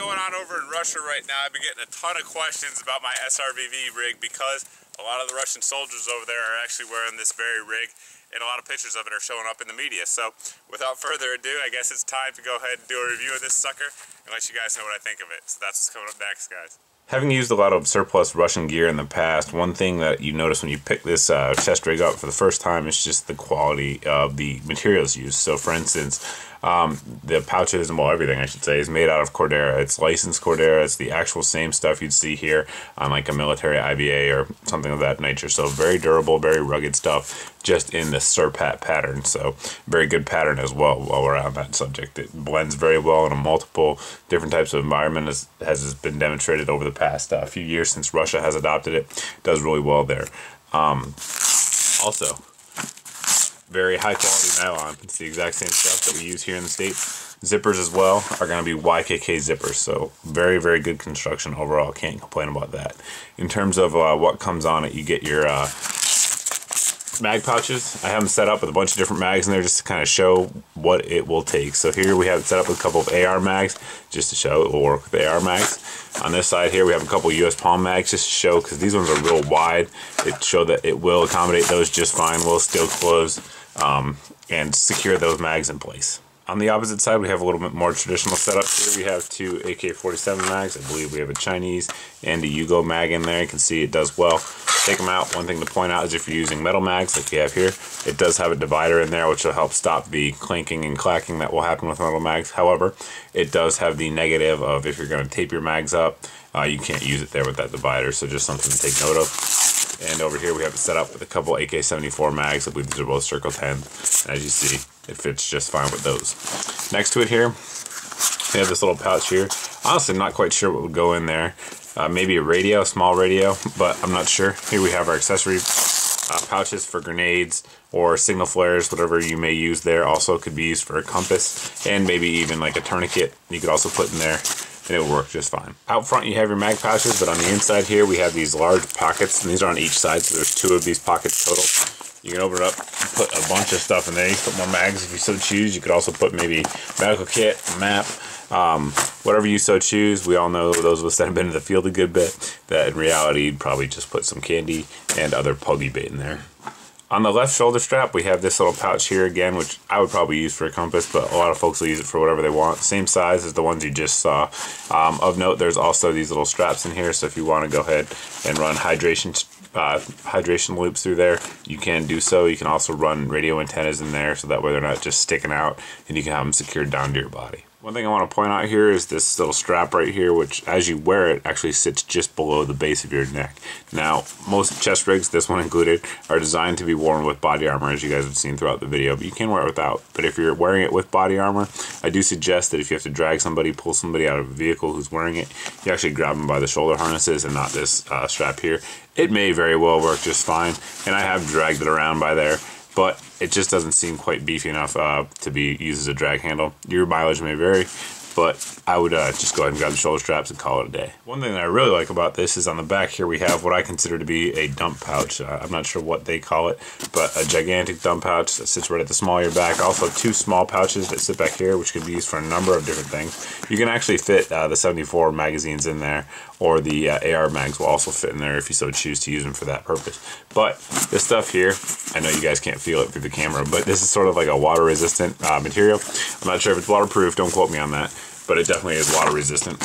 going on over in Russia right now, I've been getting a ton of questions about my SRVV rig because a lot of the Russian soldiers over there are actually wearing this very rig and a lot of pictures of it are showing up in the media. So without further ado, I guess it's time to go ahead and do a review of this sucker and let you guys know what I think of it. So that's what's coming up next, guys. Having used a lot of surplus Russian gear in the past, one thing that you notice when you pick this uh, chest rig up for the first time is just the quality of the materials used. So for instance, um, the pouches and well everything I should say is made out of Cordura. It's licensed Cordura. It's the actual same stuff you'd see here on like a military IBA or something of that nature. So very durable, very rugged stuff just in the Surpat pattern. So very good pattern as well while we're on that subject. It blends very well in a multiple different types of environment as has been demonstrated over the past uh, few years since Russia has adopted it. it does really well there. Um, also, very high quality nylon. It's the exact same stuff that we use here in the States. Zippers as well are going to be YKK zippers, so very, very good construction overall. Can't complain about that. In terms of uh, what comes on it, you get your uh, mag pouches. I have them set up with a bunch of different mags in there just to kind of show what it will take. So here we have it set up with a couple of AR mags just to show it will work with AR mags. On this side here we have a couple US Palm mags just to show because these ones are real wide. It show that it will accommodate those just fine. Will still close um, and secure those mags in place. On the opposite side, we have a little bit more traditional setup here. We have two AK-47 mags. I believe we have a Chinese and a Yugo mag in there. You can see it does well. Take them out. One thing to point out is if you're using metal mags like you have here, it does have a divider in there which will help stop the clanking and clacking that will happen with metal mags. However, it does have the negative of if you're going to tape your mags up, uh, you can't use it there with that divider. So just something to take note of. And over here we have it set up with a couple AK-74 mags. I believe these are both Circle 10. as you see, it fits just fine with those. Next to it here, we have this little pouch here. Honestly, not quite sure what would go in there. Uh, maybe a radio, a small radio, but I'm not sure. Here we have our accessory uh, pouches for grenades or signal flares, whatever you may use there. Also could be used for a compass and maybe even like a tourniquet you could also put in there and it will work just fine. Out front you have your mag pouches, but on the inside here we have these large pockets, and these are on each side, so there's two of these pockets total. You can open it up put a bunch of stuff in there. You put more mags if you so choose. You could also put maybe medical kit, map, um, whatever you so choose. We all know those of us that have been in the field a good bit that in reality you'd probably just put some candy and other pogey bait in there. On the left shoulder strap, we have this little pouch here again, which I would probably use for a compass, but a lot of folks will use it for whatever they want. Same size as the ones you just saw. Um, of note, there's also these little straps in here, so if you want to go ahead and run hydration uh, hydration loops through there, you can do so. You can also run radio antennas in there, so that way they're not just sticking out, and you can have them secured down to your body. One thing I want to point out here is this little strap right here, which as you wear it actually sits just below the base of your neck. Now, most chest rigs, this one included, are designed to be worn with body armor, as you guys have seen throughout the video, but you can wear it without. But if you're wearing it with body armor, I do suggest that if you have to drag somebody, pull somebody out of a vehicle who's wearing it, you actually grab them by the shoulder harnesses and not this uh, strap here. It may very well work just fine, and I have dragged it around by there but it just doesn't seem quite beefy enough uh, to be used as a drag handle. Your mileage may vary, but I would uh, just go ahead and grab the shoulder straps and call it a day. One thing that I really like about this is on the back here we have what I consider to be a dump pouch. Uh, I'm not sure what they call it, but a gigantic dump pouch that sits right at the small of your back. Also two small pouches that sit back here which could be used for a number of different things. You can actually fit uh, the 74 magazines in there or the uh, AR mags will also fit in there if you so choose to use them for that purpose. But this stuff here, I know you guys can't feel it through the camera, but this is sort of like a water resistant uh, material. I'm not sure if it's waterproof, don't quote me on that but it definitely is water resistant.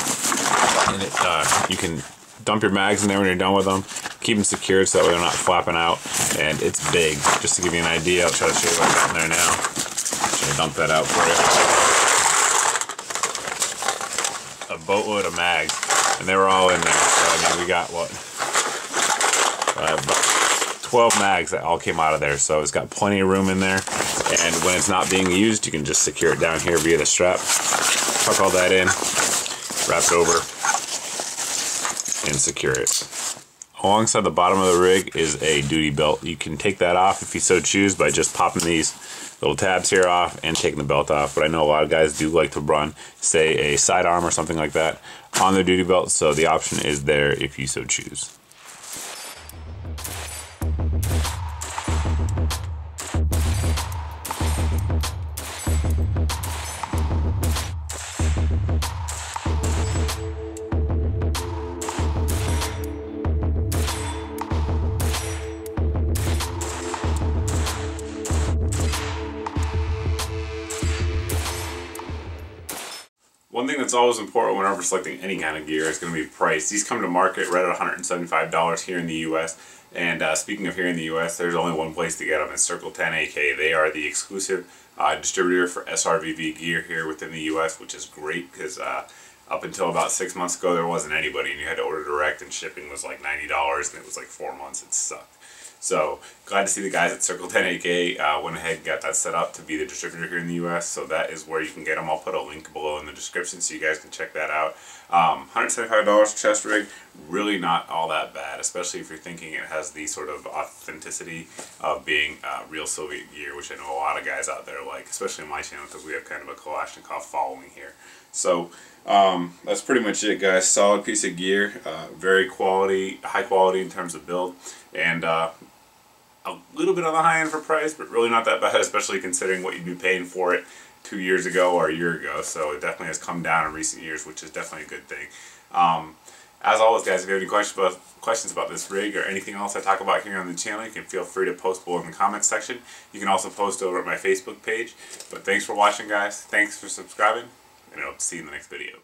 And it, uh, you can dump your mags in there when you're done with them. Keep them secured so that way they're not flapping out. And it's big. Just to give you an idea, I'll try to show you what I got in there now. Should dump that out for you? A boatload of mags. And they were all in there. So, I mean, we got what? Uh, 12 mags that all came out of there. So it's got plenty of room in there. And when it's not being used, you can just secure it down here via the strap tuck all that in, wrap it over, and secure it. Alongside the bottom of the rig is a duty belt. You can take that off if you so choose by just popping these little tabs here off and taking the belt off. But I know a lot of guys do like to run, say, a sidearm or something like that on their duty belt, so the option is there if you so choose. One thing that's always important whenever selecting any kind of gear is going to be price. These come to market right at $175 here in the U.S. And uh, speaking of here in the U.S., there's only one place to get them. It's Circle 10 AK. They are the exclusive uh, distributor for SRVV gear here within the U.S., which is great because uh, up until about six months ago, there wasn't anybody, and you had to order direct, and shipping was like $90, and it was like four months. It sucked. So glad to see the guys at Circle 10 AK uh, went ahead and got that set up to be the distributor here in the U.S. So that is where you can get them. I'll put a link below in the description so you guys can check that out. Um, $175 chest rig, really not all that bad, especially if you're thinking it has the sort of authenticity of being uh, real Soviet gear, which I know a lot of guys out there like, especially on my channel because we have kind of a Kalashnikov following here. So um, that's pretty much it, guys. Solid piece of gear, uh, very quality, high quality in terms of build, and uh, a little bit on the high end for price, but really not that bad, especially considering what you'd be paying for it two years ago or a year ago. So it definitely has come down in recent years, which is definitely a good thing. Um, as always, guys, if you have any questions about, questions about this rig or anything else I talk about here on the channel, you can feel free to post below in the comments section. You can also post over at my Facebook page. But thanks for watching, guys. Thanks for subscribing, and I'll see you in the next video.